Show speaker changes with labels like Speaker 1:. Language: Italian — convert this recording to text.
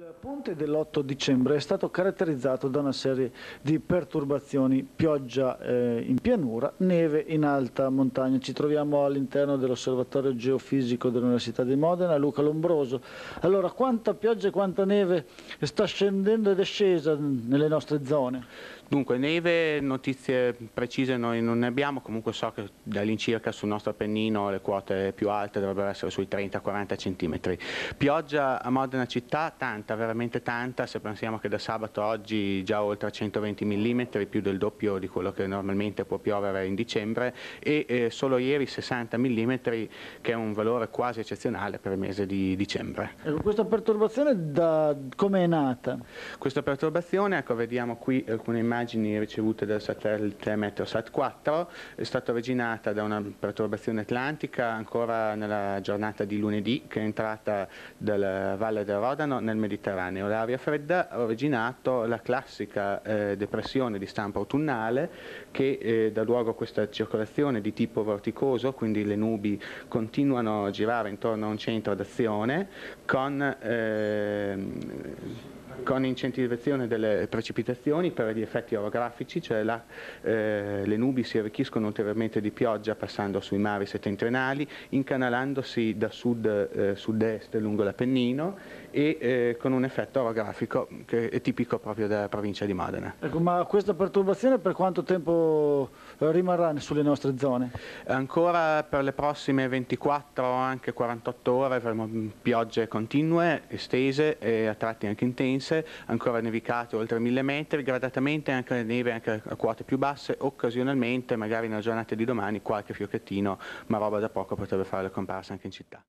Speaker 1: Il ponte dell'8 dicembre è stato caratterizzato da una serie di perturbazioni, pioggia eh, in pianura, neve in alta montagna. Ci troviamo all'interno dell'osservatorio geofisico dell'Università di Modena, Luca Lombroso. Allora, quanta pioggia e quanta neve sta scendendo ed è scesa nelle nostre zone?
Speaker 2: Dunque, neve, notizie precise noi non ne abbiamo, comunque so che dall'incirca sul nostro Appennino le quote più alte dovrebbero essere sui 30-40 cm. Pioggia a Modena città, tanta, veramente tanta, se pensiamo che da sabato a oggi già oltre 120 mm, più del doppio di quello che normalmente può piovere in dicembre e eh, solo ieri 60 mm che è un valore quasi eccezionale per il mese di dicembre.
Speaker 1: Ecco, questa perturbazione da come è nata?
Speaker 2: Questa perturbazione, ecco vediamo qui alcune immagini immagini ricevute dal satellite Meteosat 4 è stata originata da una perturbazione atlantica ancora nella giornata di lunedì che è entrata dalla valle del Rodano nel Mediterraneo. L'aria fredda ha originato la classica eh, depressione di stampo autunnale che eh, dà luogo a questa circolazione di tipo vorticoso, quindi le nubi continuano a girare intorno a un centro d'azione con eh, con incentivazione delle precipitazioni per gli effetti orografici, cioè la, eh, le nubi si arricchiscono ulteriormente di pioggia passando sui mari settentrionali, incanalandosi da sud-est eh, lungo l'Appennino e eh, con un effetto orografico che è tipico proprio della provincia di Modena.
Speaker 1: Ecco, ma questa perturbazione per quanto tempo rimarrà sulle nostre zone?
Speaker 2: Ancora per le prossime 24 o anche 48 ore avremo piogge continue, estese e a tratti anche intense intense, ancora nevicate oltre 1000 metri, gradatamente anche neve anche a quote più basse, occasionalmente magari nella giornata di domani qualche fiocchettino, ma roba da poco potrebbe fare le comparse anche in città.